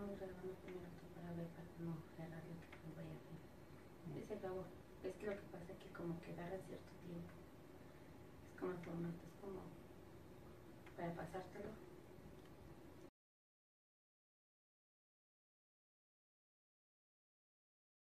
van a poner para ver para no agarrar lo que no vaya a ver. Ese acabó. Es que lo que pasa es que como que agarra cierto tiempo. Es como el formato, es como para pasártelo